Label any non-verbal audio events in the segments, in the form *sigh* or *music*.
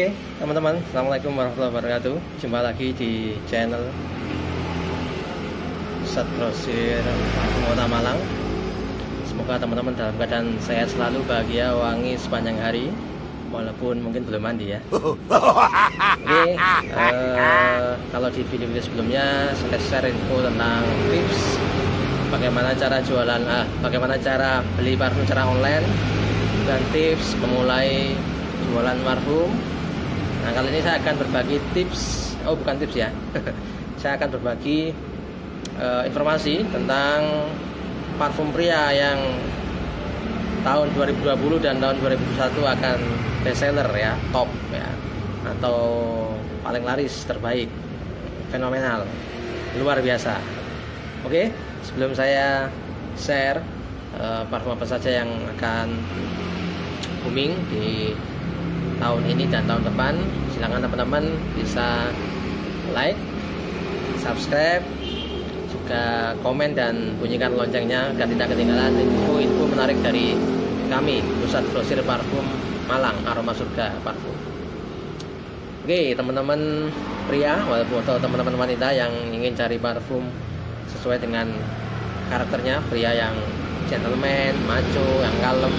Oke, teman-teman, assalamualaikum warahmatullahi wabarakatuh. Jumpa lagi di channel Pusat Grosir Kota Malang. Semoga teman-teman dalam keadaan sehat selalu, bahagia, wangi sepanjang hari, walaupun mungkin belum mandi ya. Oke, eh, kalau di video-video sebelumnya saya share info tentang tips bagaimana cara jualan, ah, bagaimana cara beli parfum secara online dan tips memulai jualan parfum. Nah kali ini saya akan berbagi tips, oh bukan tips ya, *laughs* saya akan berbagi uh, informasi tentang parfum pria yang tahun 2020 dan tahun 2021 akan best seller ya, top ya, atau paling laris terbaik, fenomenal, luar biasa. Oke, sebelum saya share uh, parfum apa saja yang akan booming di tahun ini dan tahun depan. Silahkan teman-teman bisa like subscribe juga komen dan bunyikan loncengnya agar tidak ketinggalan info-info menarik dari kami. Pusat grosir parfum Malang aroma surga parfum. Oke teman-teman pria walaupun atau teman-teman wanita yang ingin cari parfum sesuai dengan karakternya pria yang gentleman macho yang kalem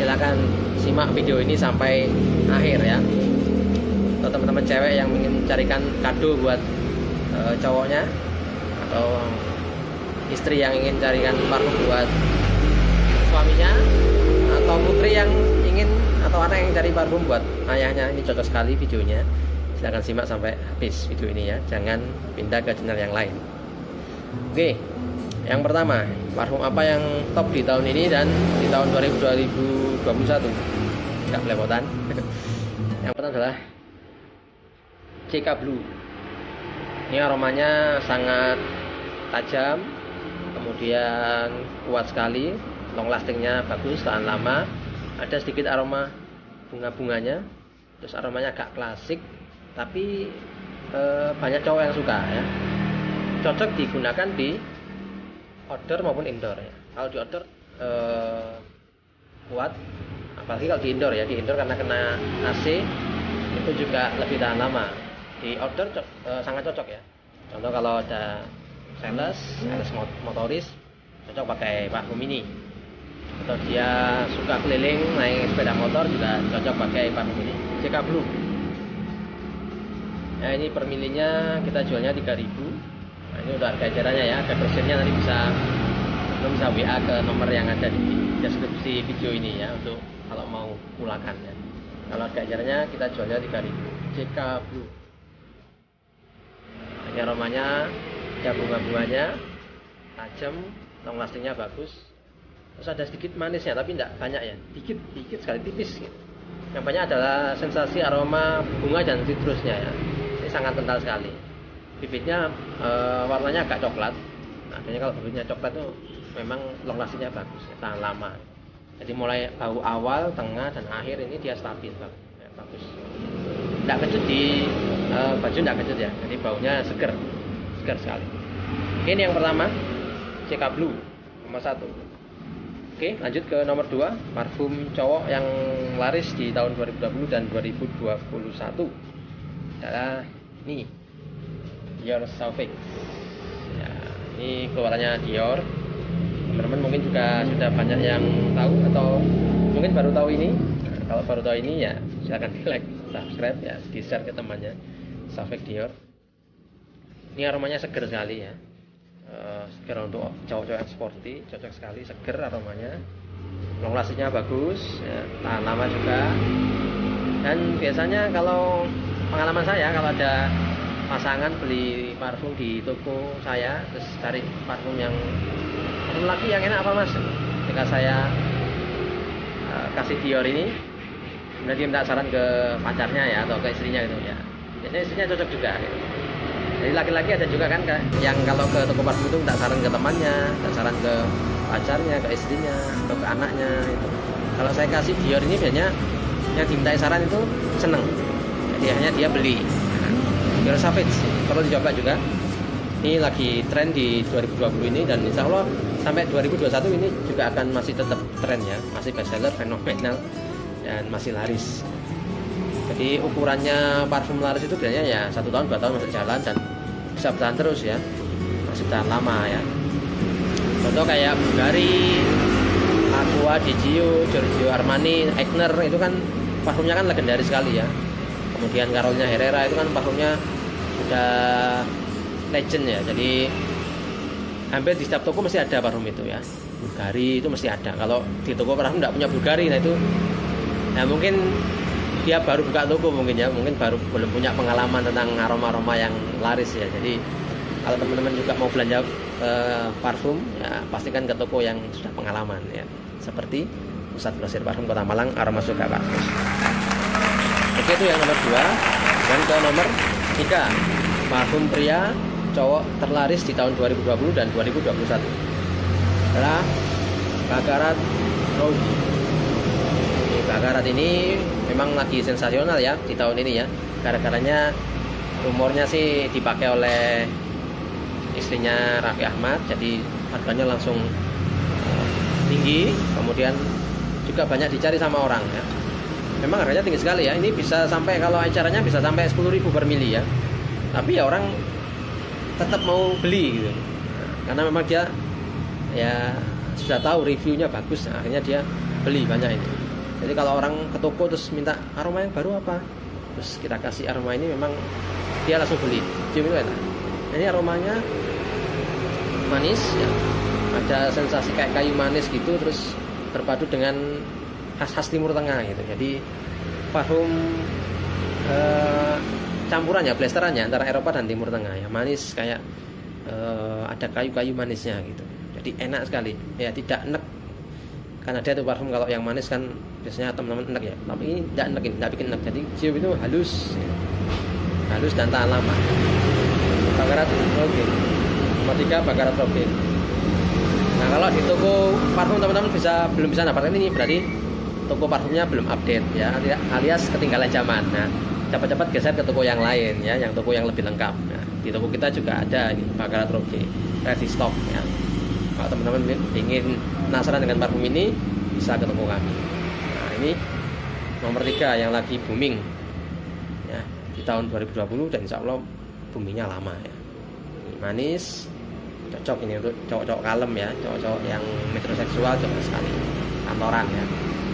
silakan simak video ini sampai akhir ya. Atau teman-teman cewek yang ingin carikan kado buat e, cowoknya atau istri yang ingin carikan parfum buat suaminya atau putri yang ingin atau anak yang cari parfum buat ayahnya ini cocok sekali videonya. Silahkan simak sampai habis video ini ya. Jangan pindah ke channel yang lain oke yang pertama, parfum apa yang top di tahun ini dan di tahun 2021? Enggak belepotan. *laughs* yang pertama adalah CK Blue. Ini aromanya sangat tajam, kemudian kuat sekali, long lastingnya bagus, tahan lama. Ada sedikit aroma bunga-bunganya, terus aromanya agak klasik, tapi e, banyak cowok yang suka ya. Cocok digunakan di outdoor maupun indoor ya. Kalau di outdoor eh, kuat, apalagi kalau di indoor ya. Di indoor karena kena AC itu juga lebih tahan lama. Di outdoor eh, sangat cocok ya. Contoh kalau ada sales, sales motoris, cocok pakai parfum ini. Atau dia suka keliling naik sepeda motor juga cocok pakai parfum ini. CK Blue. Nah ini per milinya kita jualnya 3000 Nah, ini udah harga ya, harga persennya nanti bisa belum bisa WA ke nomor yang ada di deskripsi video ini ya untuk kalau mau mulakan ya. Kalau harga kita jualnya 3000 JK Blue. Ini aromanya ada bunga-bunganya, tajam, long lastingnya bagus. Terus ada sedikit manisnya tapi tidak banyak ya, dikit, dikit sekali tipis gitu. Yang banyak adalah sensasi aroma bunga dan citrusnya ya. Ini sangat kental sekali bibitnya e, warnanya agak coklat. Nah kalau bibitnya coklat itu memang long lastingnya bagus ya, tahan lama. Jadi mulai bau awal tengah dan akhir ini dia stabil ya, bagus. Tidak kecut di e, baju tidak kecut ya. Jadi baunya seger seger sekali. Ini yang pertama CK Blue nomor satu. Oke, lanjut ke nomor 2, parfum cowok yang laris di tahun 2020 dan 2021 adalah ini Dior Sauvage ya, ini keluarannya Dior. Teman-teman mungkin juga sudah banyak yang tahu atau mungkin baru tahu ini. Nah, kalau baru tahu ini ya silahkan di like subscribe ya di share ke temannya Sauvage Dior. Ini aromanya seger sekali ya. Uh, seger untuk cowok-cowok yang sporty cocok sekali seger aromanya. Long lastingnya bagus ya, tahan lama juga. Dan biasanya kalau pengalaman saya kalau ada pasangan beli parfum di toko saya terus cari parfum yang parfum lagi yang enak apa mas? Ketika saya uh, kasih Dior ini kemudian dia minta saran ke pacarnya ya atau ke istrinya gitu ya. Biasanya istrinya cocok juga gitu. jadi laki-laki ada juga kan yang kalau ke toko parfum itu minta saran ke temannya minta saran ke pacarnya ke istrinya atau ke anaknya itu kalau saya kasih Dior ini biasanya yang dimintai saran itu seneng. Jadi akhirnya dia beli Dior Savage. Perlu dicoba juga. Ini lagi tren di 2020 ini dan insya Allah sampai 2021 ini juga akan masih tetap tren ya. Masih bestseller fenomenal dan masih laris. Jadi ukurannya parfum laris itu biasanya ya satu tahun dua tahun masih jalan dan bisa bertahan terus ya. Masih bertahan lama ya. Contoh kayak Bulgari Aqua, Digio, Giorgio Armani, Eigner itu kan parfumnya kan legendaris sekali ya. Kemudian Carolnya Herrera itu kan parfumnya sudah legend ya jadi hampir di setiap toko mesti ada parfum itu ya. Bulgari itu mesti ada. Kalau di toko parfum tidak punya Bulgari nah itu ya mungkin dia baru buka toko mungkin ya mungkin baru belum punya pengalaman tentang aroma-aroma yang laris ya. Jadi kalau teman-teman juga mau belanja eh, parfum ya pastikan ke toko yang sudah pengalaman ya. Seperti pusat grosir parfum Kota Malang aroma suka parfum. Oke itu yang nomor dua. Dan ke nomor tiga parfum pria cowok terlaris di tahun 2020 dan 2021 adalah Bakarat Rogi. Bakarat ini memang lagi sensasional ya di tahun ini ya. Gara-garanya rumornya sih dipakai oleh istrinya Raffi Ahmad jadi harganya langsung eh, tinggi. Kemudian juga banyak dicari sama orang ya. Memang harganya tinggi sekali ya. Ini bisa sampai kalau acaranya bisa sampai 10.000 per mili ya tapi ya orang tetap mau beli gitu. Karena memang dia ya sudah tahu reviewnya bagus akhirnya dia beli banyak itu jadi kalau orang ke toko terus minta aroma yang baru apa terus kita kasih aroma ini memang dia langsung beli. Cium itu enak. Ini aromanya manis ya. Ada sensasi kayak kayu manis gitu terus berpadu dengan khas-khas timur tengah gitu. Jadi parfum eh, campurannya blasterannya antara Eropa dan Timur Tengah ya. Manis kayak eh, ada kayu-kayu manisnya gitu. Jadi enak sekali. Ya tidak enak kan ada tuh parfum kalau yang manis kan biasanya teman-teman enak ya. Tapi ini tidak enak tidak bikin enak jadi cium itu halus. Ya. halus dan tahan lama. Bakarat oke nomor tiga bakarat oke nah kalau di toko parfum teman-teman bisa belum bisa dapatkan ini berarti toko parfumnya belum update ya alias ketinggalan zaman. Nah cepat-cepat geser ke toko yang lain ya yang toko yang lebih lengkap nah, di toko kita juga ada ini bakarat ready stock ya. Kalau teman-teman ingin penasaran dengan parfum ini bisa ke toko kami. Nah ini nomor tiga yang lagi booming ya di tahun 2020 dan insya Allah boomingnya lama ya. Manis cocok ini untuk cowok-cowok kalem ya cowok-cowok yang metroseksual cocok sekali kantoran ya.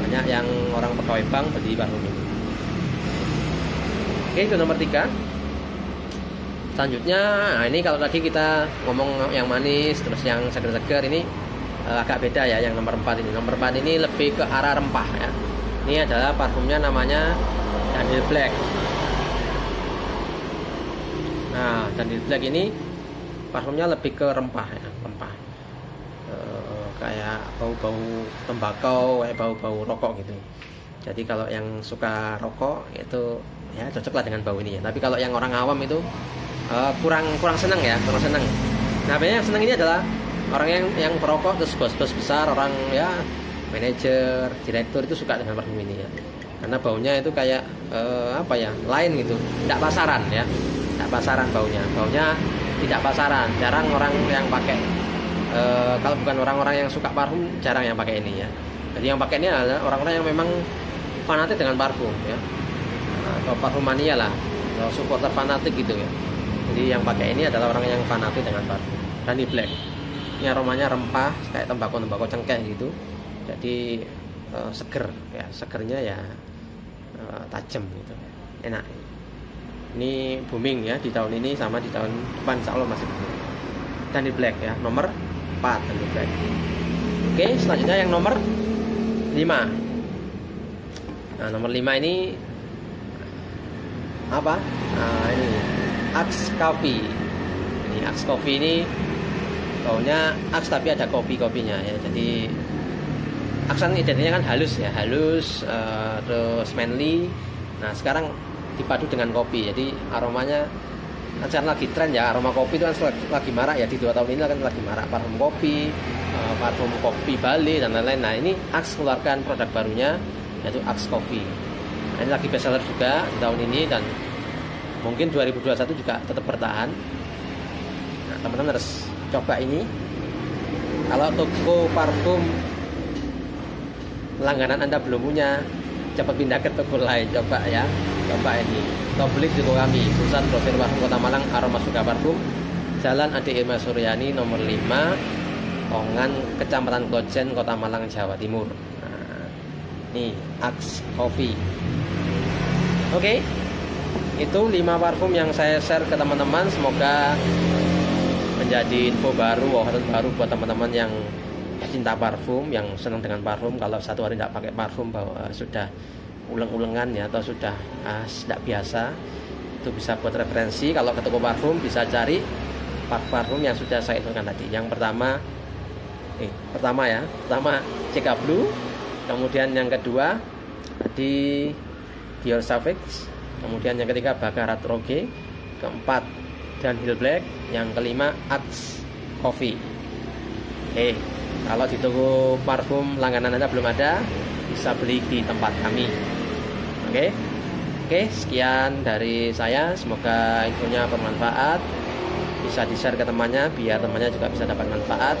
Banyak yang orang pegawai bank beli parfum ini oke itu nomor tiga. Selanjutnya nah ini kalau tadi kita ngomong yang manis terus yang segar-segar ini uh, agak beda ya yang nomor 4 ini. Nomor 4 ini lebih ke arah rempah ya. Ini adalah parfumnya namanya Daniel Black. Nah Daniel Black ini parfumnya lebih ke rempah ya rempah. Uh, kayak bau-bau tembakau kayak bau-bau rokok gitu. Jadi kalau yang suka rokok itu ya cocoklah dengan bau ini ya. Tapi kalau yang orang awam itu uh, kurang kurang senang ya kurang senang nah yang senang ini adalah orang yang yang perokok terus bos-bos besar orang ya manajer direktur itu suka dengan parfum ini ya. Karena baunya itu kayak uh, apa ya lain gitu. Tidak pasaran ya. Tidak pasaran baunya. Baunya tidak pasaran. Jarang orang yang pakai uh, kalau bukan orang-orang yang suka parfum jarang yang pakai ini ya. Jadi yang pakai ini adalah orang-orang yang memang fanatik dengan parfum ya atau parfum mania lah. Supporter fanatik gitu ya. Jadi yang pakai ini adalah orang yang fanatik dengan parfum Honey Black. Ini aromanya rempah kayak tembakau tembakau cengkeh gitu. Jadi uh, seger. Ya segernya ya uh, tajam gitu. Enak. Ini booming ya di tahun ini sama di tahun depan insya Allah masih booming. Honey Black ya nomor 4 Honey Black. Oke selanjutnya yang nomor 5 nah nomor 5 ini apa? Nah ini. Axe Coffee. Ini Axe Coffee ini baunya Axe tapi ada kopi-kopinya ya. Jadi Axe kan identiknya kan halus ya. Halus uh, terus manly. Nah sekarang dipadu dengan kopi. Jadi aromanya karena lagi tren ya. Aroma kopi itu kan lagi marak ya. Di dua tahun ini kan lagi marak parfum kopi uh, parfum kopi Bali dan lain-lain. Nah ini Axe keluarkan produk barunya yaitu Axe Coffee ini lagi bestseller juga di tahun ini dan mungkin 2021 juga tetap bertahan. Nah teman-teman harus coba ini. Kalau toko parfum langganan anda belum punya cepat pindah ke toko lain coba ya. Coba ini. Beli di kami pusat grosir parfum kota Malang aroma suka parfum. Jalan Adi Irma Suryani nomor 5 Ongan Kecamatan Klojen Kota Malang Jawa Timur. Nah, nih Axe Coffee oke. Okay. itu 5 parfum yang saya share ke teman-teman. Semoga menjadi info baru wawasan baru buat teman-teman yang cinta parfum yang senang dengan parfum. Kalau satu hari tidak pakai parfum bahwa sudah ulang-ulangan ya atau sudah uh, tidak biasa itu bisa buat referensi. Kalau ke toko parfum bisa cari parfum yang sudah saya hitungkan tadi. Yang pertama eh, pertama ya pertama CK Blue kemudian yang kedua di Dior Savage kemudian yang ketiga Bakarat Roge keempat dan Hill Black yang kelima Axe Coffee. Eh kalau di toko parfum langganan Anda belum ada bisa beli di tempat kami. Oke oke sekian dari saya. Semoga infonya bermanfaat. Bisa di share ke temannya biar temannya juga bisa dapat manfaat.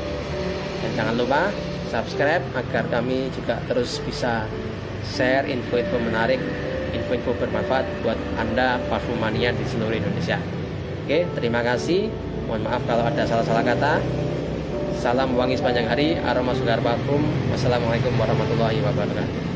Dan jangan lupa subscribe agar kami juga terus bisa share info-info menarik info-info bermanfaat buat Anda parfumania di seluruh Indonesia Oke, terima kasih. Mohon maaf kalau ada salah-salah kata. Salam wangi sepanjang hari, aroma segar parfum. Wassalamualaikum warahmatullahi wabarakatuh.